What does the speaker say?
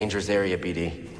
Dangerous area, BD.